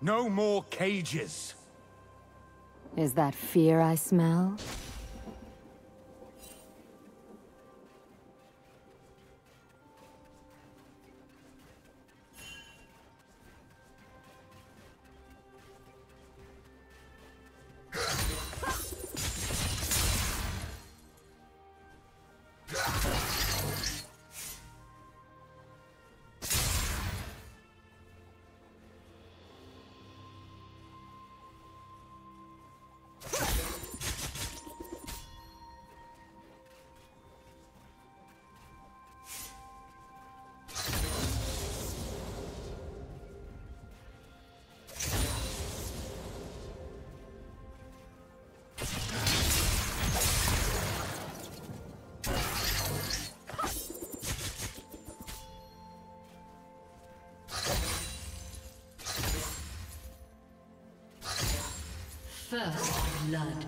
No more cages. Is that fear I smell? First blood.